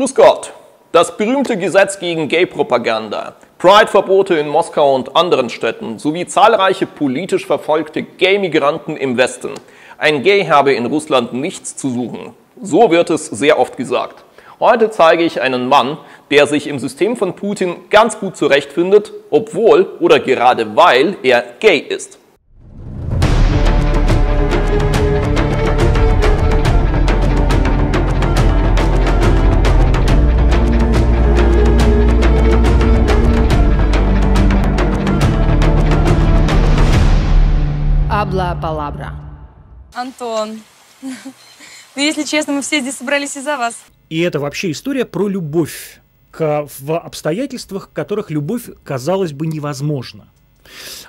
Grüß Gott. Das berühmte Gesetz gegen Gay-Propaganda, Pride-Verbote in Moskau und anderen Städten sowie zahlreiche politisch verfolgte Gay-Migranten im Westen. Ein Gay habe in Russland nichts zu suchen. So wird es sehr oft gesagt. Heute zeige ich einen Mann, der sich im System von Putin ganz gut zurechtfindet, obwohl oder gerade weil er gay ist. Habla palabra. Антон, ну если честно, мы все здесь собрались из-за вас. И это вообще история про любовь к, в обстоятельствах, в которых любовь, казалось бы, невозможна.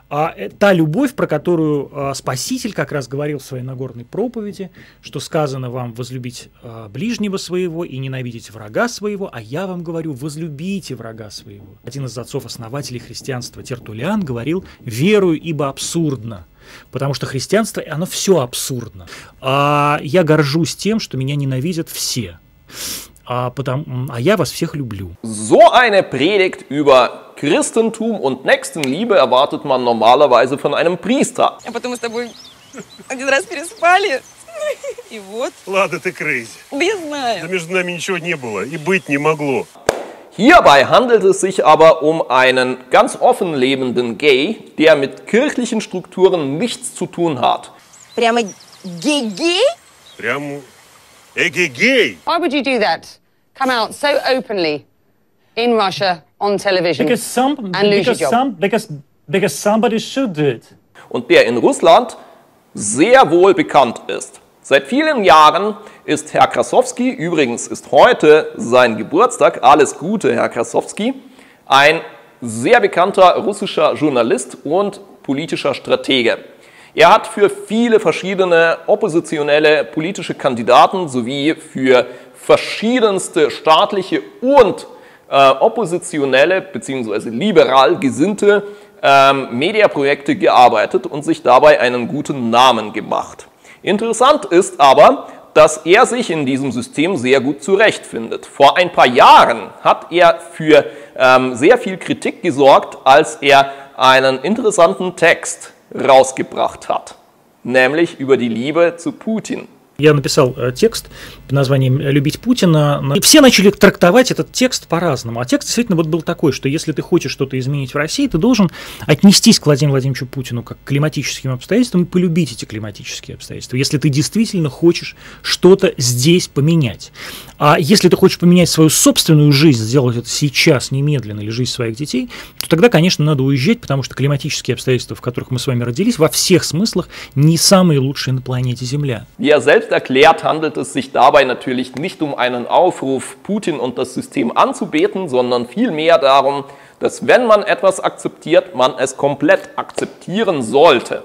А э, та любовь, про которую а, Спаситель как раз говорил в своей Нагорной проповеди, что сказано вам возлюбить а, ближнего своего и ненавидеть врага своего, а я вам говорю, возлюбите врага своего. Один из отцов-основателей христианства Тертулиан говорил «верую, ибо абсурдно». Потому что христианство, оно все абсурдно. А я горжусь тем, что меня ненавидят все. А, потому, а я вас всех люблю. So eine Predigt über Christentum und Nächstenliebe erwartet man normalerweise von einem Priester. А потом мы с тобой один раз переспали. И вот. Ладно, ты крейзи. Да я Да знаю. между нами ничего не было и быть не могло. Hierbei handelt es sich aber um einen ganz offen lebenden Gay, der mit kirchlichen Strukturen nichts zu tun hat. Прямо гей-гей? Прям эгегей. Why would you do that? Come out so openly in Russia on television Because some and lose your because job. some because because somebody should do it. und der in Russland sehr wohl bekannt ist. Seit vielen Jahren ist Herr Krasowski, übrigens ist heute sein Geburtstag, alles Gute, Herr Krasowski, ein sehr bekannter russischer Journalist und politischer Stratege. Er hat für viele verschiedene oppositionelle politische Kandidaten sowie für verschiedenste staatliche und äh, oppositionelle bzw. liberal gesinnte ähm, Mediaprojekte gearbeitet und sich dabei einen guten Namen gemacht. Interessant ist aber, dass er sich in diesem System sehr gut zurechtfindet. Vor ein paar Jahren hat er für ähm, sehr viel Kritik gesorgt, als er einen interessanten Text rausgebracht hat, nämlich über die Liebe zu Putin. Я написал э, текст под названием «Любить Путина». И все начали трактовать этот текст по-разному. А текст действительно вот был такой, что если ты хочешь что-то изменить в России, ты должен отнестись к Владимиру Владимировичу Путину как к климатическим обстоятельствам и полюбить эти климатические обстоятельства. Если ты действительно хочешь что-то здесь поменять. А если ты хочешь поменять свою собственную жизнь, сделать это сейчас, немедленно, или жизнь своих детей, то тогда, конечно, надо уезжать, потому что климатические обстоятельства, в которых мы с вами родились, во всех смыслах не самые лучшие на планете Земля. Er selbst erklärt, handelt es sich dabei natürlich nicht um einen Aufruf, Putin und das System anzubeten, sondern vielmehr darum, dass wenn man etwas akzeptiert, man es komplett akzeptieren sollte.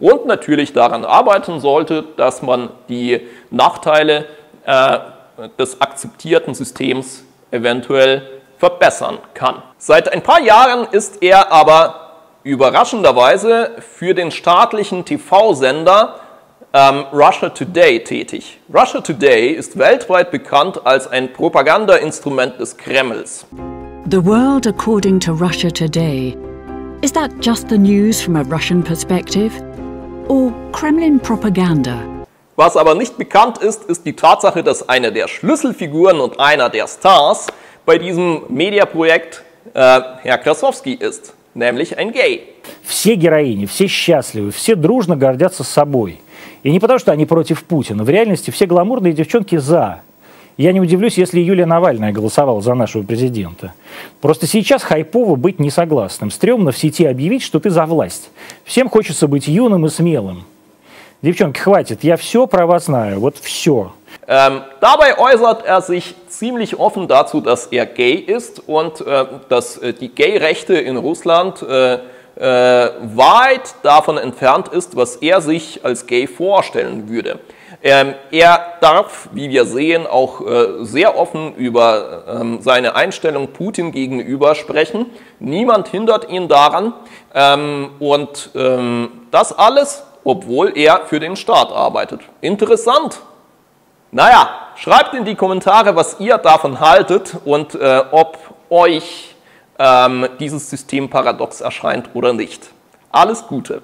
Und natürlich daran arbeiten sollte, dass man die Nachteile äh, des akzeptierten Systems eventuell verbessern kann. Seit ein paar Jahren ist er aber überraschenderweise für den staatlichen TV-Sender ähm, Russia Today tätig. Russia Today ist weltweit bekannt als ein Propagandainstrument des Kremls. The world according to Russia today. Is that just the news from a Russian perspective? Or Kremlin propaganda? Was aber nicht bekannt ist, ist die Tatsache, dass eine der Schlüsselfiguren und einer der Stars bei diesem Mediaprojekt äh, Herr Krasowski ist, nämlich ein Gay. все героини, все счастливы, все дружно гордятся собой. И не потому, что они против Путина. В реальности все гламурные девчонки за. Я не удивлюсь, если Юлия Навальная голосовала за нашего президента. Просто сейчас хайпово быть не согласным. Стремно в сети объявить, что ты за власть. Всем хочется быть юным и смелым. Девчонки, хватит, я все про вас знаю, вот все. Ähm, dabei äußert er sich ziemlich offen dazu, dass er gay ist und äh, dass äh, die Gay-Rechte in Russland äh, äh, weit davon entfernt ist, was er sich als gay vorstellen würde. Ähm, er darf, wie wir sehen, auch äh, sehr offen über ähm, seine Einstellung Putin gegenüber sprechen. Niemand hindert ihn daran. Ähm, und ähm, das alles, obwohl er für den Staat arbeitet. Interessant. Naja, schreibt in die Kommentare, was ihr davon haltet und äh, ob euch ähm, dieses System paradox erscheint oder nicht. Alles Gute.